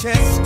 chest.